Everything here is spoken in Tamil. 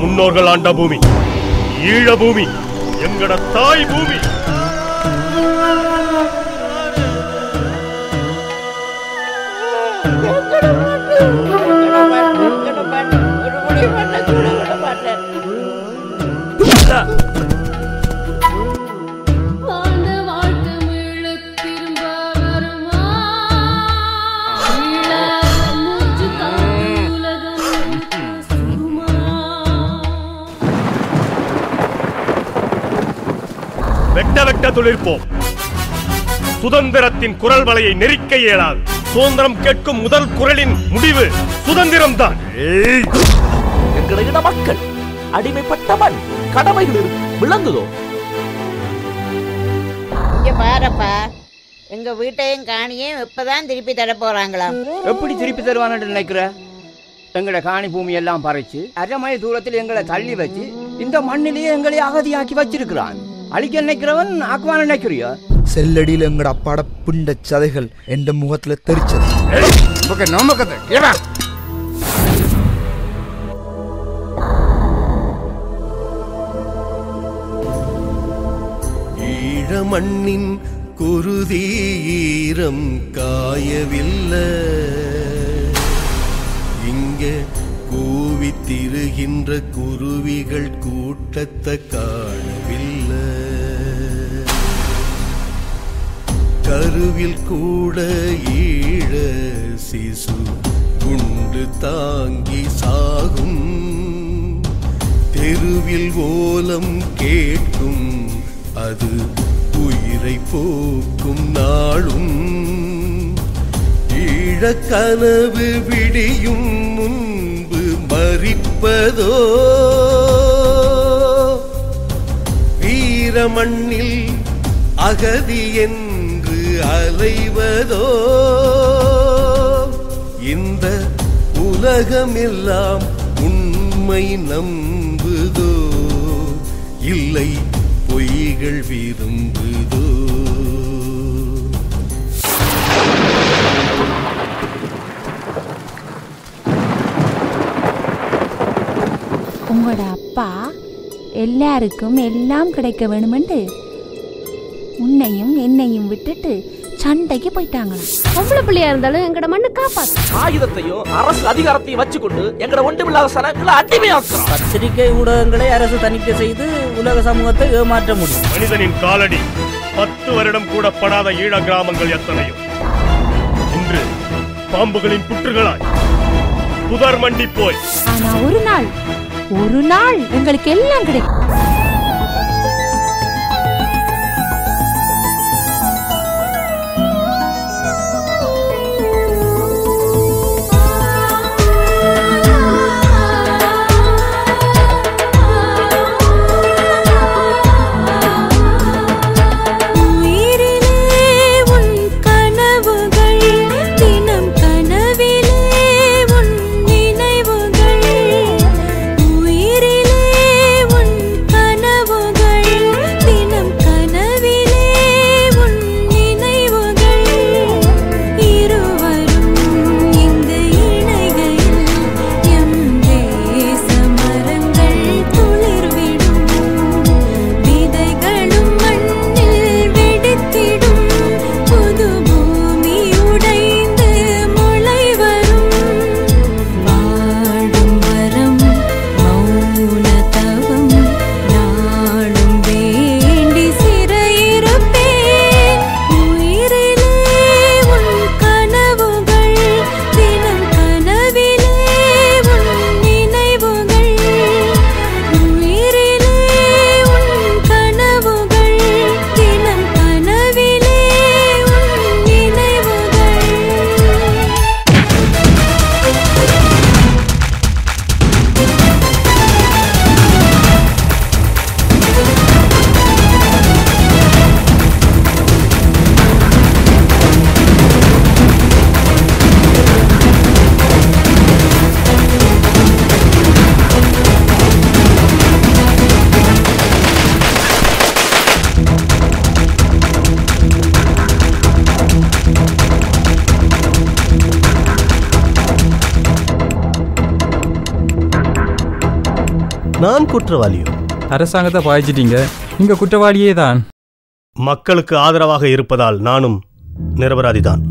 முன்னோர்கள் ஆண்ட பூமி ஈழ பூமி எங்கட தாய் பூமி. வாழ்ந்த வெட்ட வெட்ட துளிர்ப்போம். சுதந்திரத்தின் குரல் வலையை நெரிக்க இயலாது. சுதந்திரம் கேட்கும் முதல் குரலின் முடிவு சுதந்திரம்தான். எங்களை இன மக்கள் அடிமைப்பட்ட மண் கடமைகள் விளங்குதோ? இங்க பாருப்பா எங்க வீட்டையும் காணியும் இப்பதான் திருப்பி தர போறாங்களாம் எப்படி திருப்பி தருவான்னு நினைக்கிற? எங்களை காணி பூமி எல்லாம் பறிச்சு அரை மைல் தூரத்தில் எங்களை தள்ளி வச்சு இந்த மண்ணிலேயே எங்களை அகதியாக்கி வச்சிருக்கிறான். அழிக்க நினைக்கிறவன் ஆக்குவான் நினைக்கிறியா செல்லடியில் எங்கட அப்பாட பிண்ட சதைகள் என்ற முகத்துல தெரிச்சது. ஈழ மண்ணின் குருதி ஈரம் காயவில்லை. இங்க கூவித் திரிகின்ற குருவிகள் கூட்டத்தை காணவில்லை கருவில் கூட ஈழ சிசு குண்டு தாங்கி சாகும். தெருவில் ஓலம் கேட்கும் அது உயிரை போக்கும் நாளும். ஈழக் கனவு விடியும் முன்பு மறிப்பதோ? வீரமண்ணில் அகதி என் அலைவதோ? இந்த உலகமெல்லாம் உண்மை நம்புதோ? இல்லை பொய்கள் விரும்புதோ? உங்களோட அப்பா எல்லாருக்கும் எல்லாம் கிடைக்க வேணுமென்று உன்னையும் என்னையும் விட்டுட்டு சண்டைக்கு போயிட்டாங்களாம். பொம்பளை பிள்ளையா இருந்தாலும் எங்கட மண்ணு காப்பாத்து. ஆயுதத்தையும் அரசு அதிகாரத்தையும் வச்சுக்கொண்டு எங்கட ஒன்றுமில்லாத சனங்களை அடிமையாக்குறான். பத்திரிகை ஊடகங்களை அரசு தணிக்கை செய்து உலக சமூகத்தை ஏமாற்ற முடியும். மனிதனின் காலடி பத்து வருடம் கூட படாத ஈழ கிராமங்கள் எத்தனையோ? இன்று பாம்புகளின் புற்றுகளாய் புதர் மண்டி போய். ஆனா ஒரு நாள் ஒரு நாள் எங்களுக்கு எல்லாம் கிடைக்கும். நான் குற்றவாளியோ? அரசாங்கத்தை பாய்ச்சிட்டீங்க. நீங்க குற்றவாளியே தான் மக்களுக்கு ஆதரவாக இருப்பதால் நானும் நிரபராதிதான்.